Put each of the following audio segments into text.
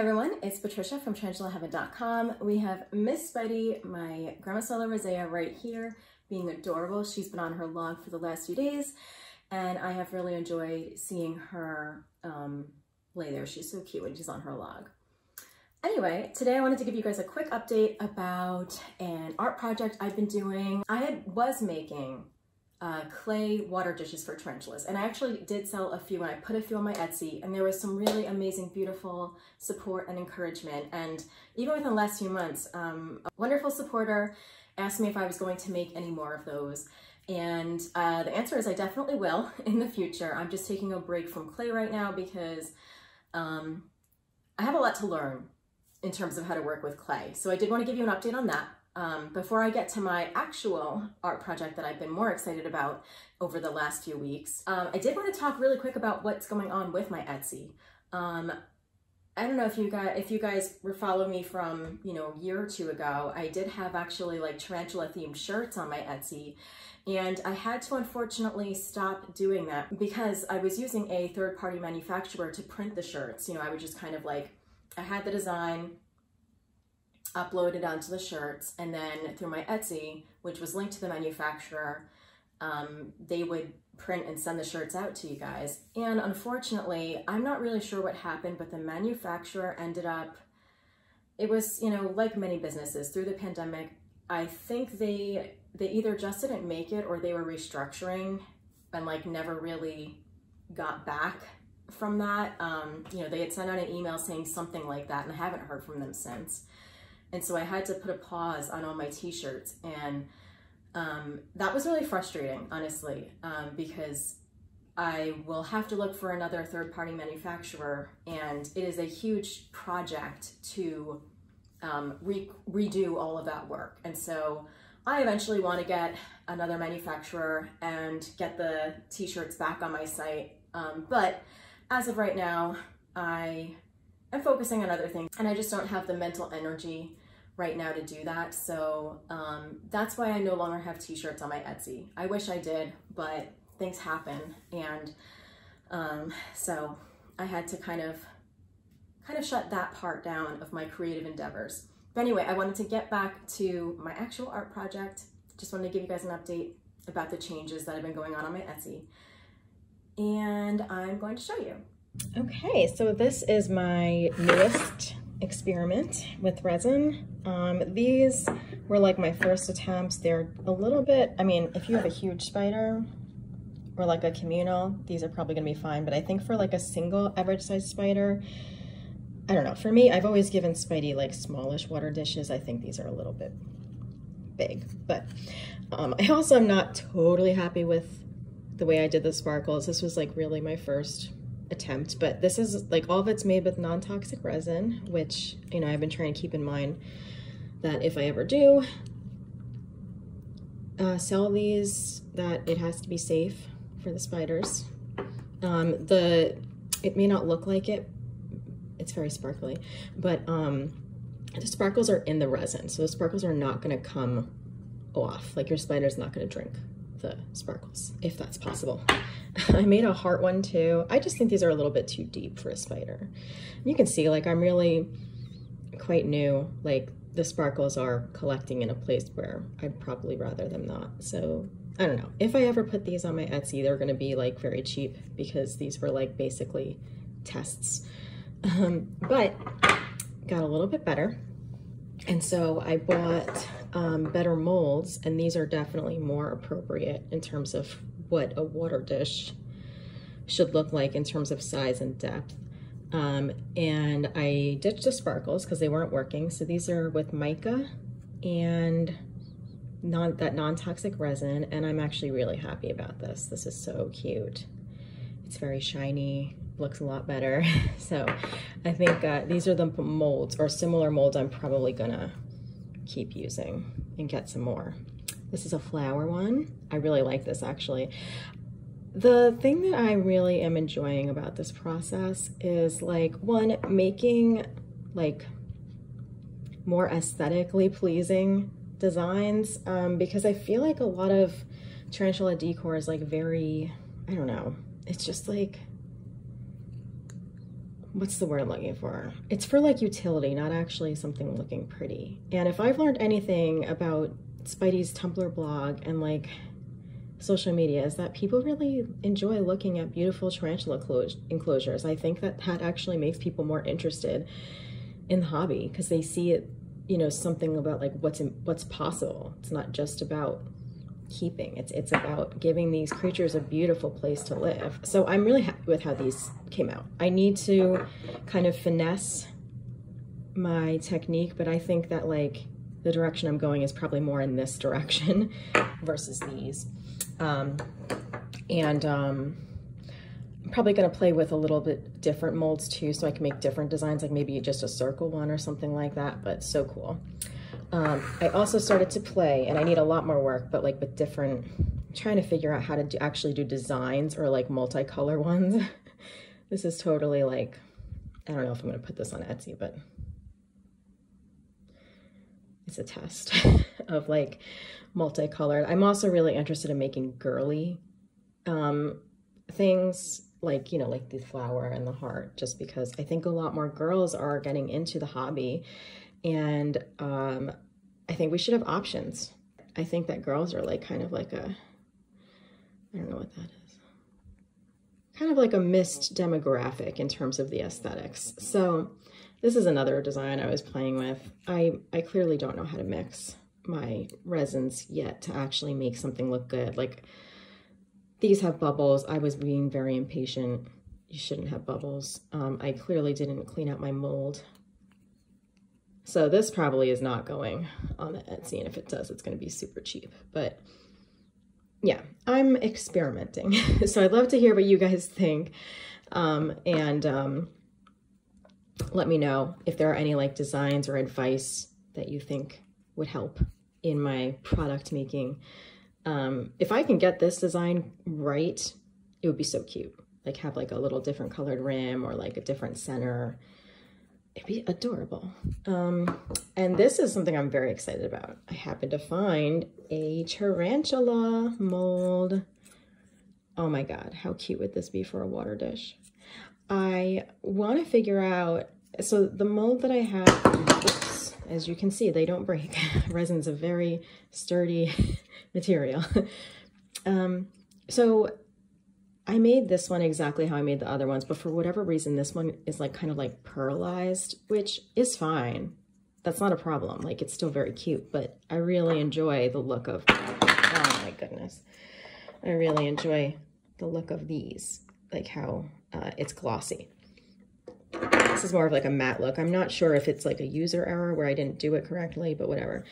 everyone, it's Patricia from TarantulaHeaven.com. We have Miss Spidey, my Grammostola rosea right here, being adorable. She's been on her log for the last few days, and I have really enjoyed seeing her um, lay there. She's so cute when she's on her log. Anyway, today I wanted to give you guys a quick update about an art project I've been doing. I had, was making uh, clay water dishes for tarantulas. And I actually did sell a few and I put a few on my Etsy and there was some really amazing, beautiful support and encouragement. And even within the last few months, um, a wonderful supporter asked me if I was going to make any more of those. And uh, the answer is I definitely will in the future. I'm just taking a break from clay right now because um, I have a lot to learn in terms of how to work with clay. So I did want to give you an update on that. Um, before I get to my actual art project that I've been more excited about over the last few weeks, um, I did want to talk really quick about what's going on with my Etsy. Um, I don't know if you guys if you guys were following me from you know a year or two ago. I did have actually like tarantula themed shirts on my Etsy, and I had to unfortunately stop doing that because I was using a third party manufacturer to print the shirts. You know, I would just kind of like I had the design, uploaded onto the shirts, and then through my Etsy, which was linked to the manufacturer, um, they would print and send the shirts out to you guys. And unfortunately, I'm not really sure what happened, but the manufacturer ended up, it was, you know, like many businesses through the pandemic, I think they, they either just didn't make it or they were restructuring and like never really got back from that. Um, you know, they had sent out an email saying something like that and I haven't heard from them since. And so I had to put a pause on all my t-shirts and um, that was really frustrating, honestly, um, because I will have to look for another third-party manufacturer and it is a huge project to um, re redo all of that work. And so I eventually want to get another manufacturer and get the t-shirts back on my site. Um, but as of right now, I am focusing on other things and I just don't have the mental energy right now to do that. So um, that's why I no longer have t-shirts on my Etsy. I wish I did, but things happen. And um, so I had to kind of, kind of shut that part down of my creative endeavors. But anyway, I wanted to get back to my actual art project. Just wanted to give you guys an update about the changes that have been going on on my Etsy. And I'm going to show you. Okay, so this is my newest experiment with resin. Um, these were like my first attempts. They're a little bit, I mean, if you have a huge spider or like a communal, these are probably gonna be fine. But I think for like a single average sized spider, I don't know. For me, I've always given Spidey like smallish water dishes. I think these are a little bit big, but um, I also am not totally happy with the way I did the sparkles. This was like really my first attempt, but this is like all of it's made with non-toxic resin, which, you know, I've been trying to keep in mind that if I ever do uh, sell these, that it has to be safe for the spiders. Um, the, it may not look like it, it's very sparkly, but um, the sparkles are in the resin. So the sparkles are not gonna come off, like your spider's not gonna drink the sparkles, if that's possible. I made a heart one too. I just think these are a little bit too deep for a spider. You can see like I'm really quite new. Like the sparkles are collecting in a place where I'd probably rather them not. So I don't know. If I ever put these on my Etsy, they're gonna be like very cheap because these were like basically tests. Um, but got a little bit better. And so I bought um, better molds and these are definitely more appropriate in terms of what a water dish should look like in terms of size and depth. Um, and I ditched the sparkles because they weren't working. So these are with mica and non, that non-toxic resin. And I'm actually really happy about this. This is so cute. It's very shiny, looks a lot better. so I think uh, these are the molds or similar molds I'm probably gonna keep using and get some more. This is a flower one. I really like this actually. The thing that I really am enjoying about this process is like one, making like more aesthetically pleasing designs um, because I feel like a lot of tarantula decor is like very, I don't know, it's just like what's the word I'm looking for? It's for like utility, not actually something looking pretty. And if I've learned anything about Spidey's Tumblr blog and like social media is that people really enjoy looking at beautiful tarantula enclosures. I think that that actually makes people more interested in the hobby because they see it, you know, something about like what's in, what's possible. It's not just about keeping. It's it's about giving these creatures a beautiful place to live. So I'm really happy with how these came out. I need to kind of finesse my technique, but I think that like the direction I'm going is probably more in this direction versus these. Um, and um, I'm probably gonna play with a little bit different molds too so I can make different designs, like maybe just a circle one or something like that, but so cool. Um, I also started to play, and I need a lot more work, but like with different, trying to figure out how to do, actually do designs or like multicolor ones. this is totally like, I don't know if I'm gonna put this on Etsy, but it's a test of like multicolored. I'm also really interested in making girly um, things like, you know, like the flower and the heart, just because I think a lot more girls are getting into the hobby. And um, I think we should have options. I think that girls are like kind of like a, I don't know what that is, kind of like a missed demographic in terms of the aesthetics. So this is another design I was playing with. I, I clearly don't know how to mix my resins yet to actually make something look good. Like these have bubbles. I was being very impatient. You shouldn't have bubbles. Um, I clearly didn't clean out my mold. So this probably is not going on the Etsy, and if it does, it's going to be super cheap. But yeah, I'm experimenting. so I'd love to hear what you guys think. Um, and um, let me know if there are any like designs or advice that you think would help in my product making. Um, if I can get this design right, it would be so cute. Like have like a little different colored rim or like a different center. It'd be adorable. Um, and this is something I'm very excited about. I happened to find a tarantula mold. Oh my God, how cute would this be for a water dish? I want to figure out, so the mold that I have, oops, as you can see, they don't break. Resin's a very sturdy material. um, so I made this one exactly how I made the other ones, but for whatever reason, this one is like kind of like pearlized, which is fine. That's not a problem. Like it's still very cute, but I really enjoy the look of, oh my goodness. I really enjoy the look of these, like how uh, it's glossy. This is more of like a matte look. I'm not sure if it's like a user error where I didn't do it correctly, but whatever.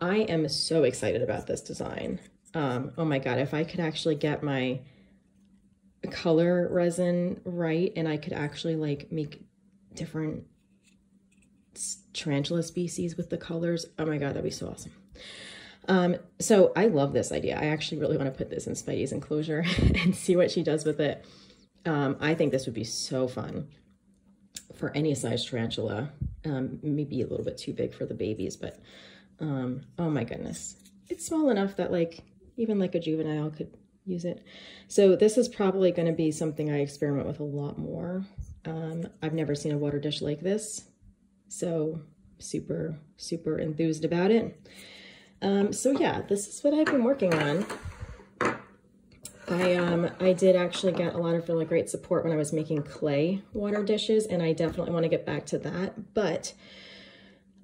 I am so excited about this design. Um, oh my God, if I could actually get my color resin right and I could actually like make different tarantula species with the colors, oh my God, that'd be so awesome. Um, so I love this idea. I actually really want to put this in Spidey's enclosure and see what she does with it. Um, I think this would be so fun for any size tarantula. Um, maybe a little bit too big for the babies, but um, oh my goodness. It's small enough that like even like a juvenile could use it. So this is probably going to be something I experiment with a lot more. Um, I've never seen a water dish like this, so super, super enthused about it. Um, so yeah, this is what I've been working on. I, um, I did actually get a lot of really great support when I was making clay water dishes, and I definitely want to get back to that. But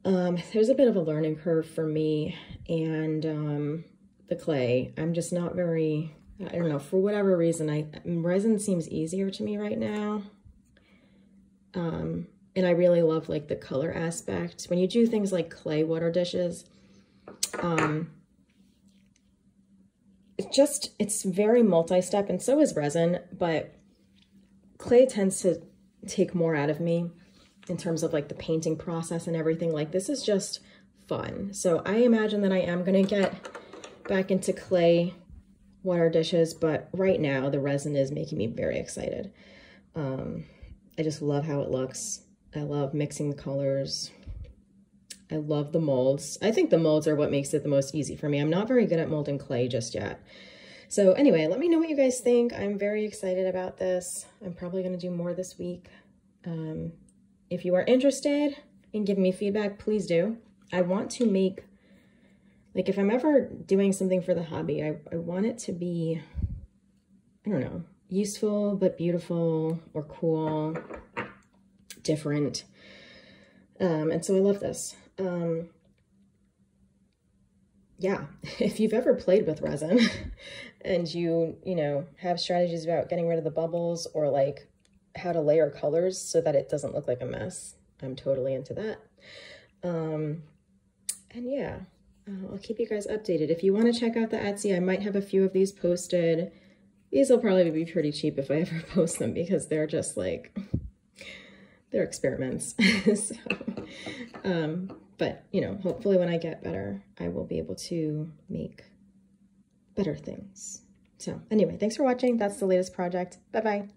um, there's a bit of a learning curve for me and um, the clay. I'm just not very, I don't know, for whatever reason, I resin seems easier to me right now. Um, and I really love like the color aspect. When you do things like clay water dishes, um, it's just, it's very multi-step and so is resin, but clay tends to take more out of me in terms of like the painting process and everything. Like this is just fun. So I imagine that I am going to get back into clay water dishes, but right now the resin is making me very excited. Um, I just love how it looks. I love mixing the colors. I love the molds. I think the molds are what makes it the most easy for me. I'm not very good at molding clay just yet. So anyway, let me know what you guys think. I'm very excited about this. I'm probably going to do more this week. Um, if you are interested in giving me feedback, please do. I want to make, like if I'm ever doing something for the hobby, I, I want it to be, I don't know, useful but beautiful or cool, different. Um, and so I love this. Um, yeah, if you've ever played with resin and you, you know, have strategies about getting rid of the bubbles or like how to layer colors so that it doesn't look like a mess, I'm totally into that. Um, and yeah, uh, I'll keep you guys updated. If you want to check out the Etsy, I might have a few of these posted. These will probably be pretty cheap if I ever post them because they're just like, they're experiments. so, um, but, you know, hopefully when I get better, I will be able to make better things. So anyway, thanks for watching. That's the latest project. Bye-bye.